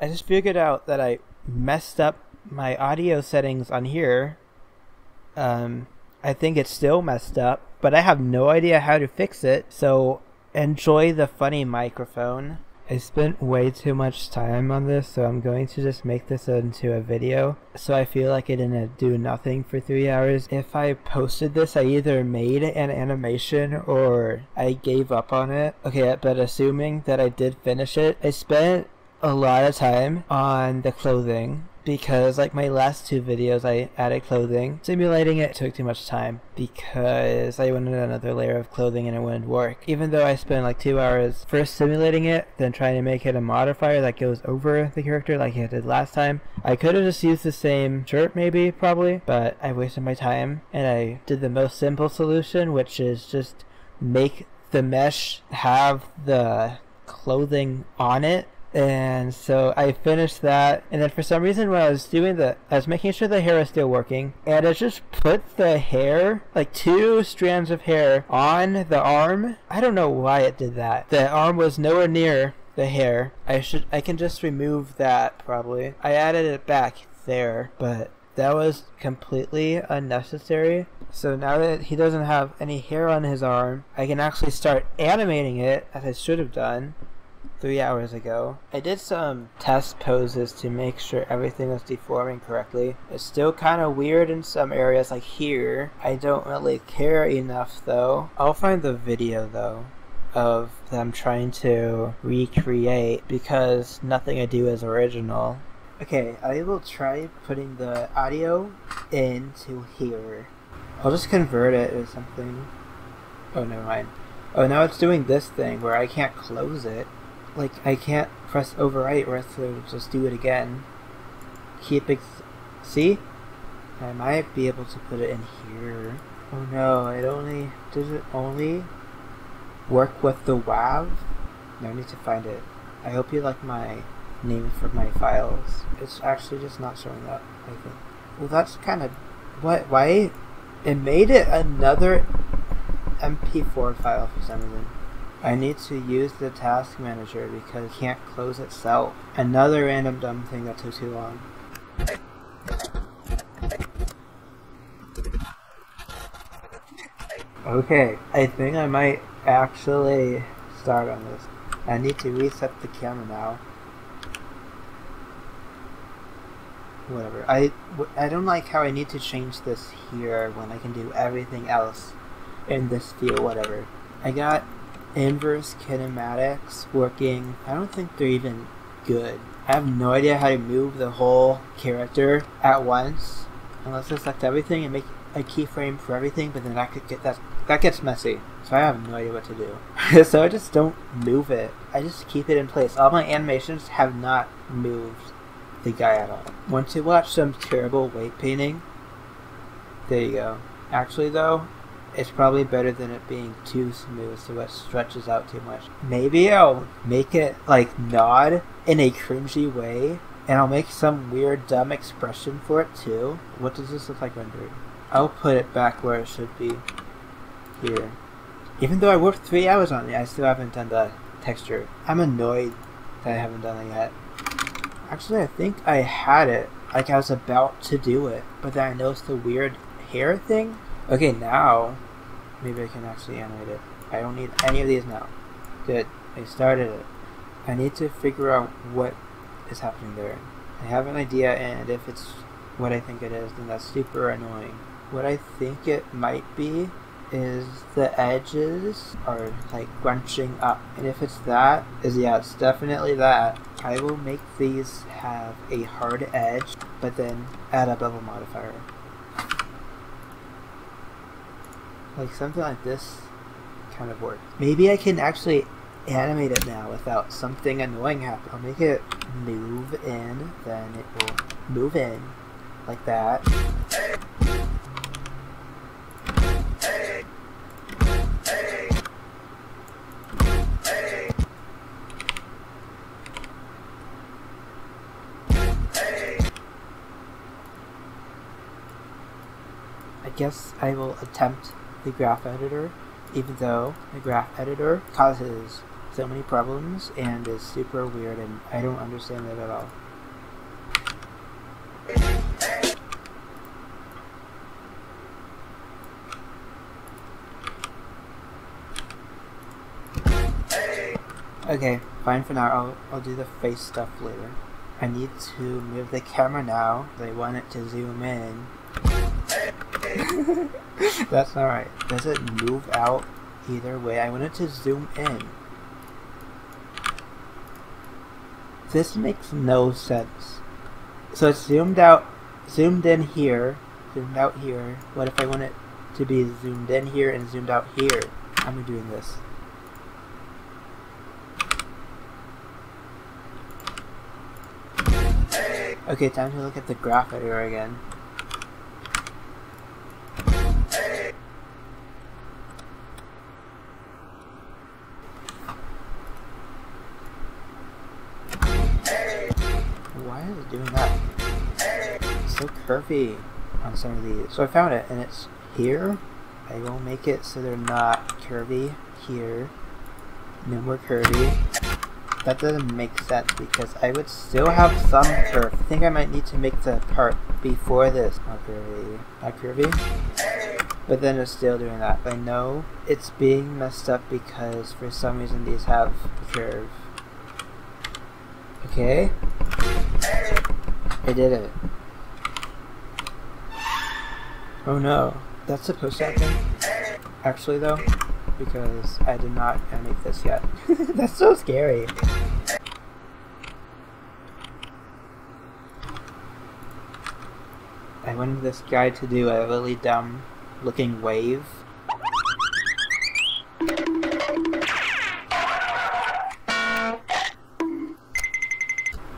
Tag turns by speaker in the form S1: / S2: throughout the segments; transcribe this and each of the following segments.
S1: I just figured out that I messed up my audio settings on here. Um, I think it's still messed up, but I have no idea how to fix it. So enjoy the funny microphone. I spent way too much time on this, so I'm going to just make this into a video. So I feel like I didn't do nothing for three hours. If I posted this, I either made an animation or I gave up on it. Okay, but assuming that I did finish it, I spent a lot of time on the clothing because like my last two videos I added clothing. Simulating it took too much time because I wanted another layer of clothing and it wouldn't work. Even though I spent like two hours first simulating it, then trying to make it a modifier that goes over the character like I did last time. I could have just used the same shirt maybe, probably, but I wasted my time and I did the most simple solution which is just make the mesh have the clothing on it and so I finished that, and then for some reason when I was doing the, I was making sure the hair was still working, and I just put the hair, like two strands of hair, on the arm. I don't know why it did that. The arm was nowhere near the hair. I should, I can just remove that probably. I added it back there, but that was completely unnecessary. So now that he doesn't have any hair on his arm, I can actually start animating it as I should have done three hours ago. I did some test poses to make sure everything was deforming correctly. It's still kind of weird in some areas like here. I don't really care enough though. I'll find the video though of them trying to recreate because nothing I do is original. Okay, I will try putting the audio into here. I'll just convert it or something. Oh, never mind. Oh, now it's doing this thing where I can't close it like I can't press overwrite or else it'll just do it again. Keep it. See? I might be able to put it in here. Oh no, it only does it only work with the WAV? No, need to find it. I hope you like my name for my files. It's actually just not showing up, I think. Well that's kinda what why it made it another MP4 file for some reason. I need to use the task manager because it can't close itself. Another random dumb thing that took too long. Okay, I think I might actually start on this. I need to reset the camera now. Whatever. I, I don't like how I need to change this here when I can do everything else in this view, whatever. I got inverse kinematics working. I don't think they're even good. I have no idea how to move the whole character at once unless I select everything and make a keyframe for everything, but then that could get that that gets messy. So I have no idea what to do. so I just don't move it. I just keep it in place. All my animations have not moved the guy at all. Want to watch some terrible weight painting? There you go. Actually though, it's probably better than it being too smooth so it stretches out too much. Maybe I'll make it like nod in a cringy way and I'll make some weird dumb expression for it too. What does this look like rendered? I'll put it back where it should be. Here. Even though I worked three hours on it, I still haven't done the texture. I'm annoyed that I haven't done it yet. Actually, I think I had it. Like I was about to do it, but then I noticed the weird hair thing. Okay, now Maybe I can actually animate it. I don't need any of these now. Good. I started it. I need to figure out what is happening there. I have an idea and if it's what I think it is, then that's super annoying. What I think it might be is the edges are like bunching up. And if it's that, is yeah, it's definitely that. I will make these have a hard edge, but then add a bevel modifier. Like something like this kind of work. Maybe I can actually animate it now without something annoying happening. I'll make it move in, then it will move in like that. I guess I will attempt the graph editor, even though the graph editor causes so many problems and is super weird and I don't understand it at all. Okay, fine for now. I'll, I'll do the face stuff later. I need to move the camera now. I want it to zoom in. That's alright. Does it move out either way? I want it to zoom in. This makes no sense. So it's zoomed out, zoomed in here, zoomed out here. What if I want it to be zoomed in here and zoomed out here? How am I doing this? Okay, time to look at the graph editor again. So curvy on some of these. So I found it, and it's here. I will make it so they're not curvy here. No more curvy that doesn't make sense because I would still have some curve. I think I might need to make the part before this not curvy, not curvy. But then it's still doing that. I know it's being messed up because for some reason these have curve. Okay. I did it. Oh no. That's supposed to happen? Actually though, because I did not animate this yet. That's so scary. I wanted this guy to do a really dumb looking wave.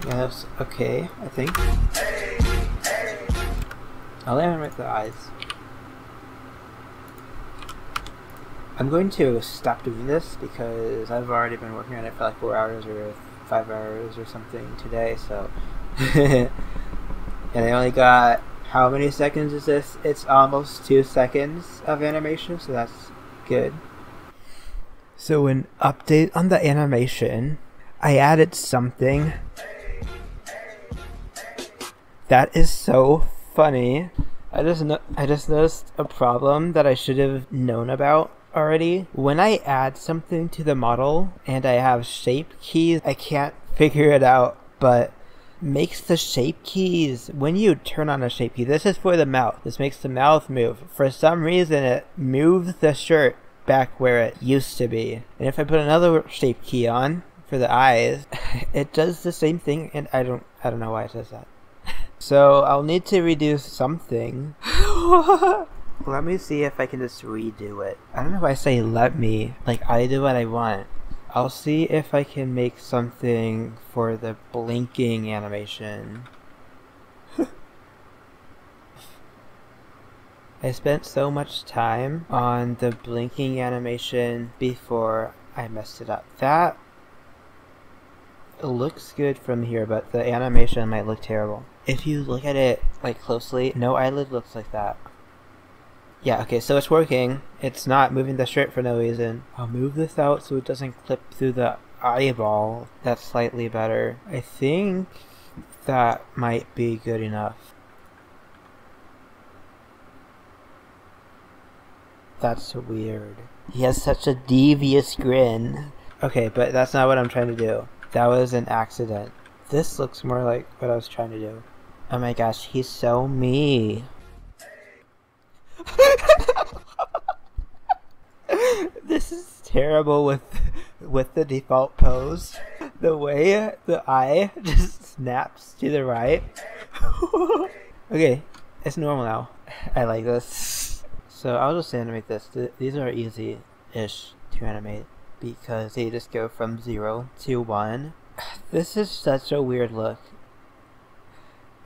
S1: Yes, okay, I think. I'll animate the eyes. I'm going to stop doing this because I've already been working on it for like four hours or five hours or something today, so. and I only got. How many seconds is this? It's almost two seconds of animation, so that's good. So, an update on the animation. I added something that is so funny. I just no- I just noticed a problem that I should have known about already. When I add something to the model and I have shape keys, I can't figure it out, but makes the shape keys when you turn on a shape key. This is for the mouth. This makes the mouth move. For some reason, it moves the shirt back where it used to be. And if I put another shape key on for the eyes, it does the same thing, and I don't I don't know why it does that. So I'll need to reduce something. Let me see if I can just redo it. I don't know if I say let me, like I do what I want. I'll see if I can make something for the blinking animation. I spent so much time on the blinking animation before I messed it up. That looks good from here, but the animation might look terrible. If you look at it like closely, no eyelid looks like that. Yeah, okay, so it's working. It's not moving the shirt for no reason. I'll move this out so it doesn't clip through the eyeball. That's slightly better. I think that might be good enough. That's weird. He has such a devious grin. Okay, but that's not what I'm trying to do. That was an accident. This looks more like what I was trying to do. Oh my gosh, he's so me. this is terrible with with the default pose. The way the eye just snaps to the right. okay, it's normal now. I like this. So I'll just animate this. These are easy-ish to animate because they just go from 0 to 1. This is such a weird look.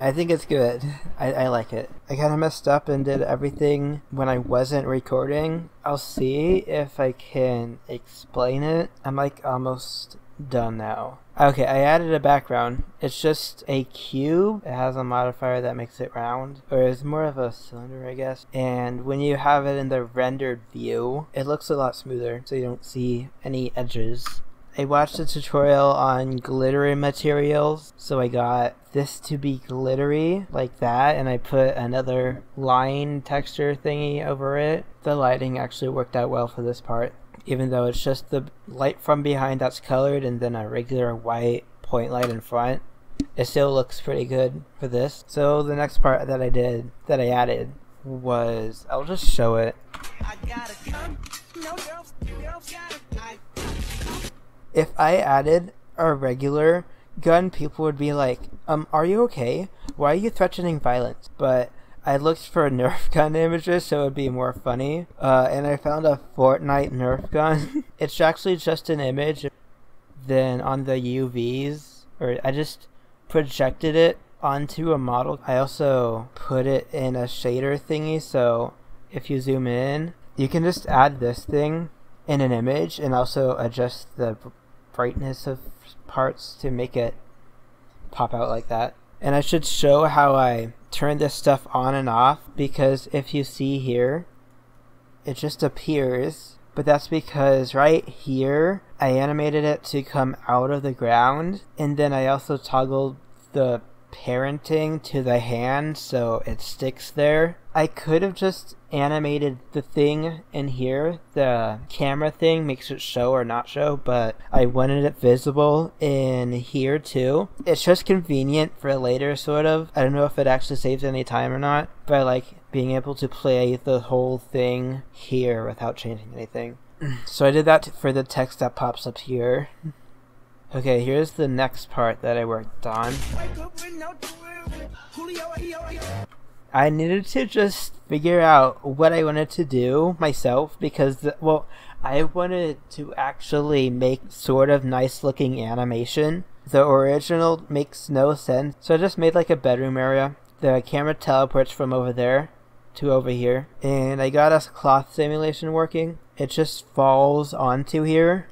S1: I think it's good. I, I like it. I kind of messed up and did everything when I wasn't recording. I'll see if I can explain it. I'm like almost done now. Okay, I added a background. It's just a cube. It has a modifier that makes it round. Or it's more of a cylinder, I guess. And when you have it in the rendered view, it looks a lot smoother. So you don't see any edges I watched a tutorial on glittery materials, so I got this to be glittery like that, and I put another line texture thingy over it. The lighting actually worked out well for this part, even though it's just the light from behind that's colored and then a regular white point light in front. It still looks pretty good for this. So the next part that I did, that I added, was, I'll just show it. If I added a regular gun, people would be like, um, are you okay? Why are you threatening violence? But I looked for Nerf gun images so it would be more funny, uh, and I found a Fortnite Nerf gun. it's actually just an image. Then on the UVs, or I just projected it onto a model. I also put it in a shader thingy, so if you zoom in, you can just add this thing in an image and also adjust the brightness of parts to make it pop out like that. And I should show how I turn this stuff on and off because if you see here, it just appears, but that's because right here I animated it to come out of the ground and then I also toggled the parenting to the hand so it sticks there. I could have just animated the thing in here, the camera thing makes it show or not show, but I wanted it visible in here too. It's just convenient for later, sort of. I don't know if it actually saves any time or not, but I like being able to play the whole thing here without changing anything. So I did that for the text that pops up here. Okay, here's the next part that I worked on. I needed to just figure out what I wanted to do myself because, the, well, I wanted to actually make sort of nice looking animation. The original makes no sense, so I just made like a bedroom area. The camera teleports from over there to over here, and I got a cloth simulation working. It just falls onto here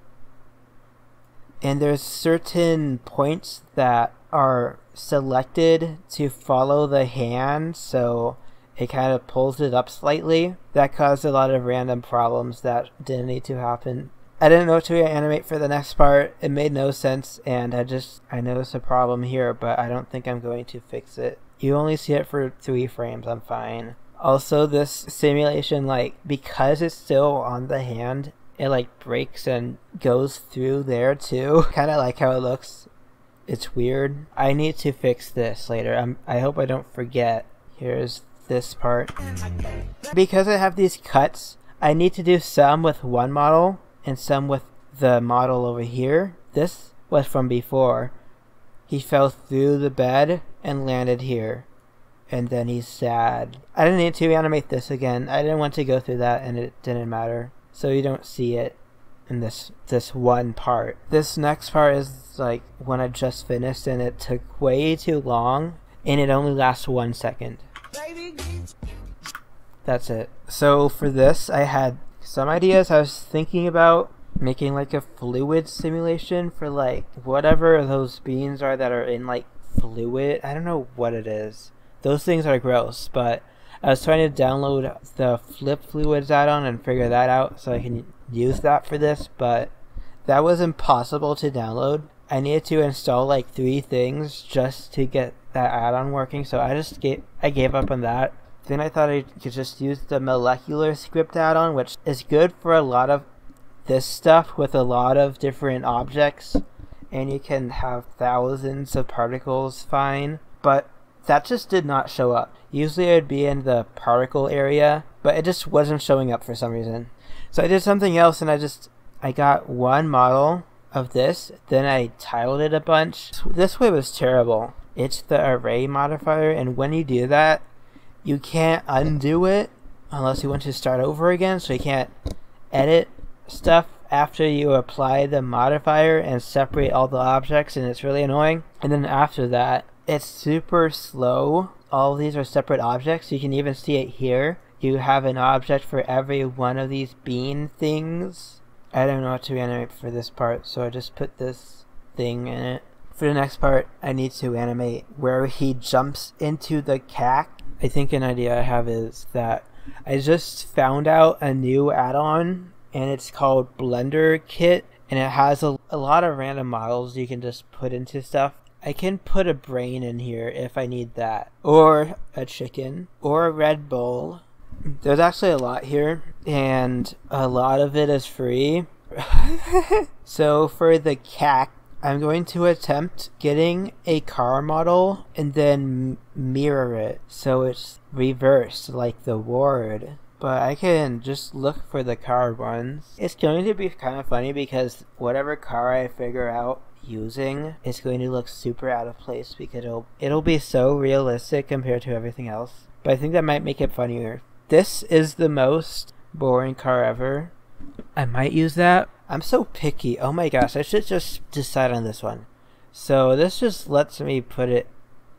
S1: and there's certain points that are selected to follow the hand so it kind of pulls it up slightly. That caused a lot of random problems that didn't need to happen. I didn't know to animate for the next part. It made no sense and i just i noticed a problem here but i don't think i'm going to fix it. You only see it for three frames i'm fine. Also this simulation like because it's still on the hand it like breaks and goes through there too. kind of like how it looks. It's weird. I need to fix this later. I'm, I hope I don't forget. Here's this part. Because I have these cuts, I need to do some with one model and some with the model over here. This was from before. He fell through the bed and landed here. And then he's sad. I didn't need to animate this again. I didn't want to go through that and it didn't matter so you don't see it in this this one part. This next part is like when I just finished and it took way too long and it only lasts one second. That's it. So for this I had some ideas I was thinking about making like a fluid simulation for like whatever those beans are that are in like fluid. I don't know what it is. Those things are gross, but I was trying to download the Flip Fluids add-on and figure that out so I can use that for this, but that was impossible to download. I needed to install like three things just to get that add-on working, so I just gave I gave up on that. Then I thought I could just use the molecular script add-on, which is good for a lot of this stuff with a lot of different objects, and you can have thousands of particles fine. But that just did not show up. Usually I'd be in the particle area, but it just wasn't showing up for some reason. So I did something else and I just, I got one model of this, then I tiled it a bunch. This way was terrible. It's the array modifier, and when you do that, you can't undo it unless you want to start over again, so you can't edit stuff after you apply the modifier and separate all the objects, and it's really annoying. And then after that, it's super slow. All these are separate objects. You can even see it here. You have an object for every one of these bean things. I don't know what to animate for this part, so I just put this thing in it. For the next part, I need to animate where he jumps into the cack. I think an idea I have is that I just found out a new add-on and it's called Blender Kit and it has a, a lot of random models you can just put into stuff. I can put a brain in here if I need that, or a chicken, or a Red Bull. There's actually a lot here, and a lot of it is free. so for the CAC, I'm going to attempt getting a car model and then mirror it so it's reversed like the ward. But I can just look for the car ones. It's going to be kind of funny because whatever car I figure out using is going to look super out of place because it'll it'll be so realistic compared to everything else. But I think that might make it funnier. This is the most boring car ever. I might use that. I'm so picky. Oh my gosh, I should just decide on this one. So this just lets me put it,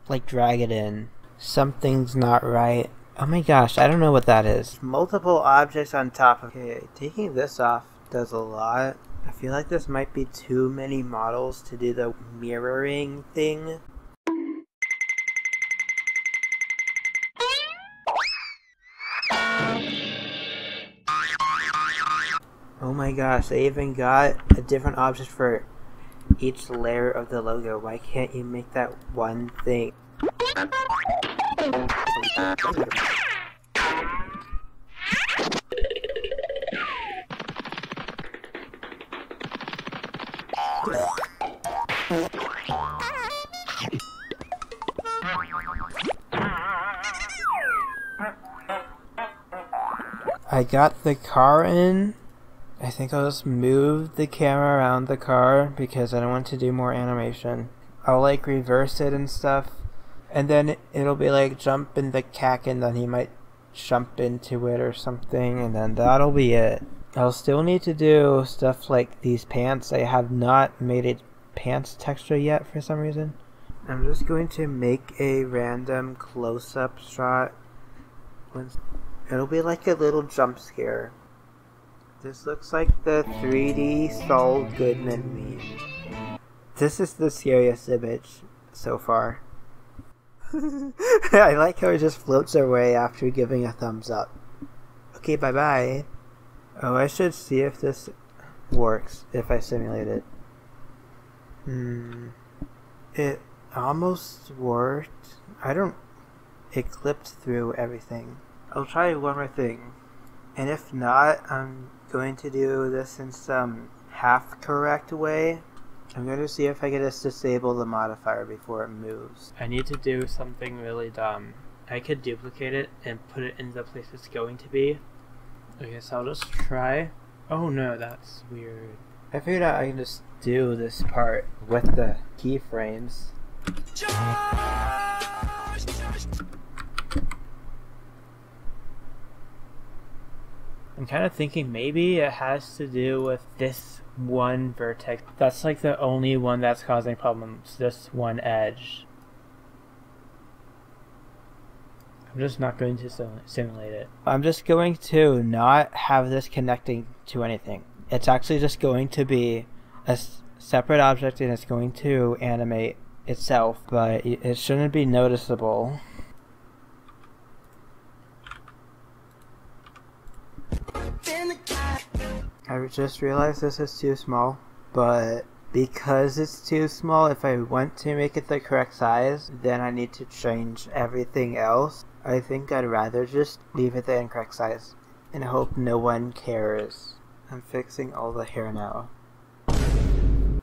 S1: like drag it in. Something's not right. Oh my gosh, I don't know what that is. Multiple objects on top of Okay, taking this off does a lot. I feel like this might be too many models to do the mirroring thing. Oh my gosh, they even got a different object for each layer of the logo. Why can't you make that one thing? I got the car in. I think I'll just move the camera around the car because I don't want to do more animation. I'll like reverse it and stuff. And then it'll be like jump in the CAC and then he might jump into it or something and then that'll be it. I'll still need to do stuff like these pants. I have not made a pants texture yet for some reason. I'm just going to make a random close-up shot It'll be like a little jump scare. This looks like the 3D Saul Goodman meme. This is the scariest image so far. I like how it just floats away after giving a thumbs up. Okay, bye bye. Oh, I should see if this works, if I simulate it. Hmm. It almost worked. I don't. It clipped through everything. I'll try one more thing. And if not, I'm going to do this in some half correct way. I'm going to see if I can just disable the modifier before it moves. I need to do something really dumb. I could duplicate it and put it in the place it's going to be. Okay, so I'll just try. Oh no, that's weird. I figured out I can just do this part with the keyframes. I'm kind of thinking maybe it has to do with this one vertex. That's like the only one that's causing problems, this one edge. I'm just not going to sim simulate it. I'm just going to not have this connecting to anything. It's actually just going to be a separate object and it's going to animate itself, but it shouldn't be noticeable. I just realized this is too small, but because it's too small, if I want to make it the correct size, then I need to change everything else. I think I'd rather just leave it the incorrect size and hope no one cares. I'm fixing all the hair now.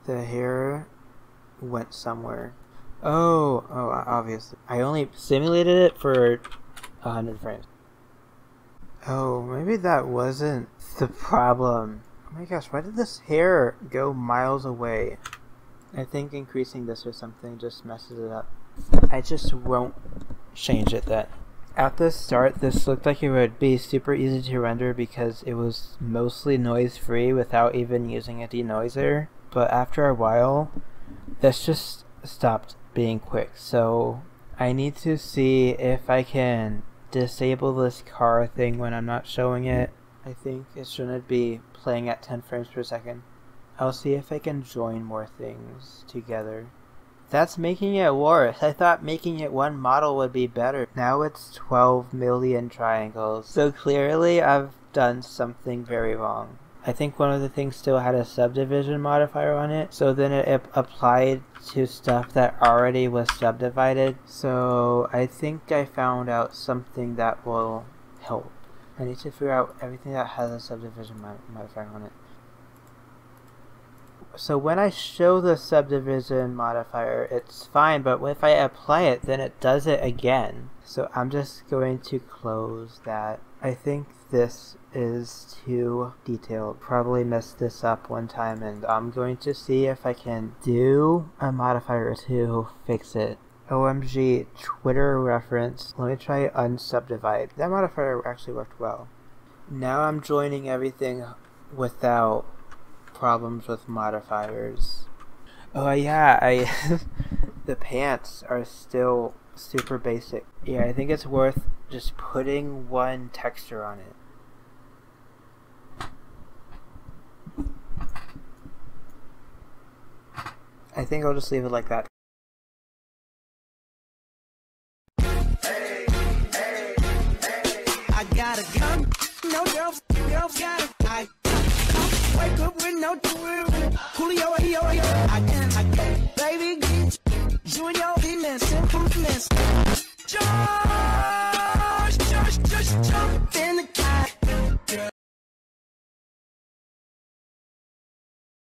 S1: The hair went somewhere. Oh, oh, obviously. I only simulated it for 100 frames. Oh, maybe that wasn't the problem. Oh my gosh, why did this hair go miles away? I think increasing this or something just messes it up. I just won't change it then. At the start, this looked like it would be super easy to render because it was mostly noise free without even using a denoiser. But after a while, this just stopped being quick. So I need to see if I can disable this car thing when I'm not showing it. I think it shouldn't be playing at 10 frames per second. I'll see if I can join more things together. That's making it worse. I thought making it one model would be better. Now it's 12 million triangles. So clearly I've done something very wrong. I think one of the things still had a subdivision modifier on it. So then it, applied to stuff that already was subdivided. So I think I found out something that will help. I need to figure out everything that has a subdivision mod modifier on it. So when I show the subdivision modifier, it's fine, but if I apply it, then it does it again. So I'm just going to close that. I think this is too detailed. Probably messed this up one time and I'm going to see if I can do a modifier to fix it. OMG Twitter reference. Let me try unsubdivide. That modifier actually worked well. Now I'm joining everything without problems with modifiers. Oh yeah, I the pants are still super basic. Yeah, I think it's worth just putting one texture on it. I think I'll just leave it like that.
S2: I gotta no gotta wake up with no I can, I can, baby, get you, and your. Joy!